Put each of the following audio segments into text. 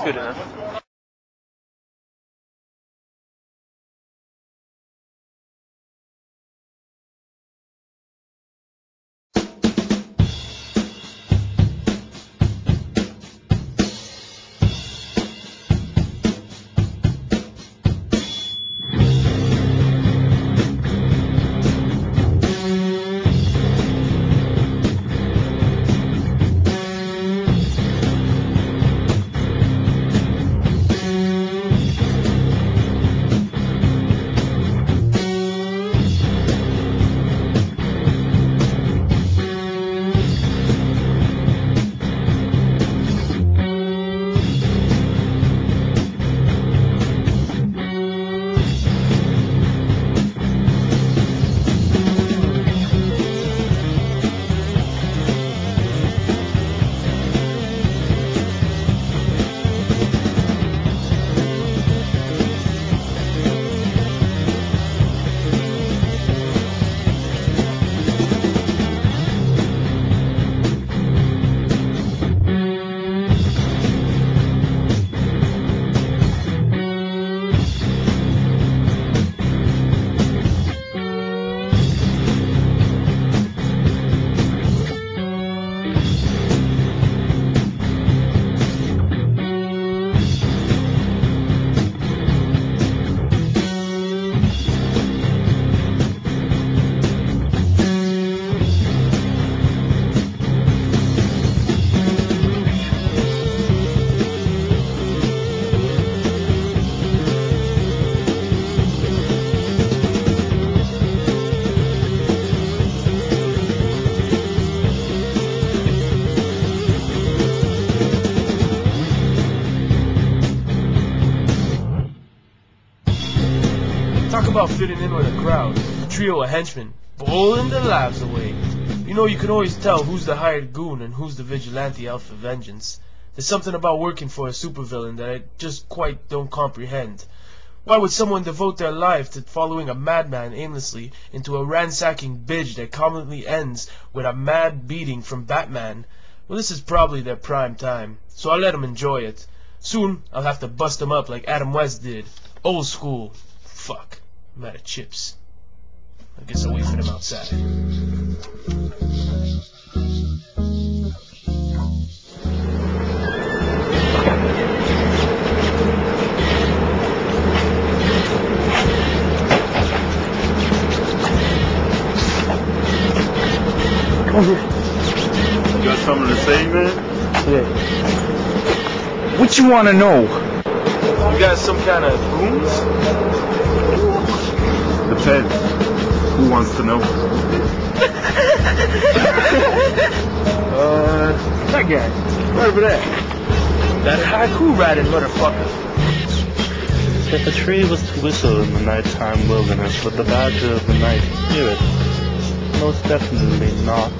That's good enough. Talk about fitting in with a crowd. A trio of henchmen, bowling their lives away. You know, you can always tell who's the hired goon and who's the vigilante out for vengeance. There's something about working for a supervillain that I just quite don't comprehend. Why would someone devote their life to following a madman aimlessly into a ransacking binge that commonly ends with a mad beating from Batman? Well, this is probably their prime time, so I'll let them enjoy it. Soon, I'll have to bust them up like Adam West did. Old school. Fuck. I'm out of chips. I guess I'll wait for them outside. You got something to say, man? Yeah. What you want to know? You got some kind of goons? Depends. Who wants to know? Uh, that guy. Right over there. That haiku writing motherfucker. If a tree was to whistle in the nighttime wilderness, would the badger of the night hear it? Most definitely not.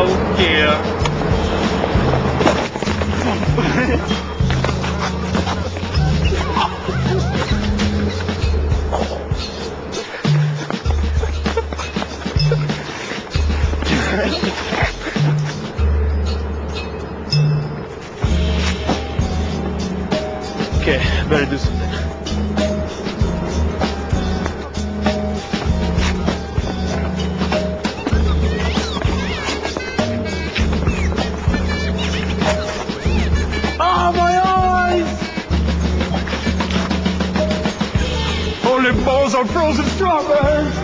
Oh dear. Frozen strawberries!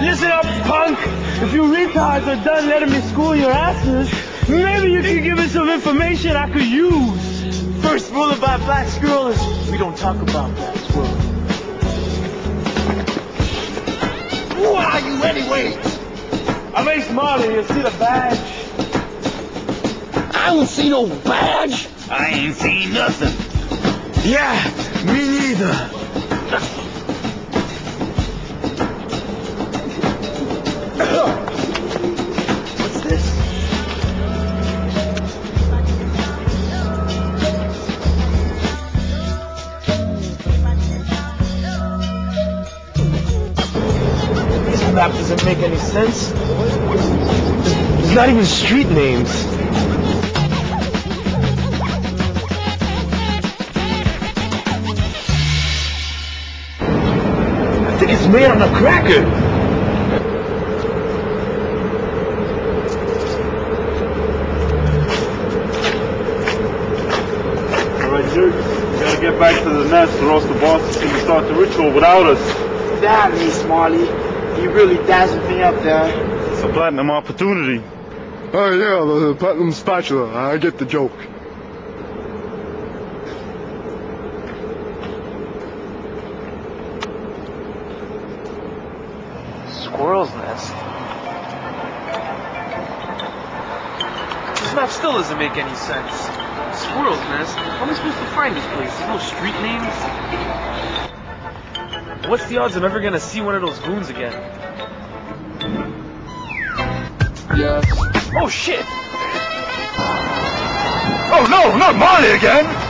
Listen up, punk! If you retards are done letting me school your asses, maybe you can give me some information I could use. First rule about black squirrel is we don't talk about black squirrel. Who are you anyway? I'm Ace Marley, you see the badge? I don't see no badge. I ain't seen nothing. Yeah, me neither. What's this? This map doesn't make any sense? There's not even street names. It's made on a cracker. Alright, Duke. We gotta get back to the nest or else the boss is gonna start the ritual without us. Damn me, Smalley. You really dazzled me up there. It's a platinum opportunity. Oh yeah, the platinum spatula. I get the joke. Squirrel's nest. This map still doesn't make any sense. Squirrel's nest? How am I supposed to find this place? There's no street names. What's the odds I'm ever gonna see one of those goons again? Yes. Oh shit! Oh no, not Molly again!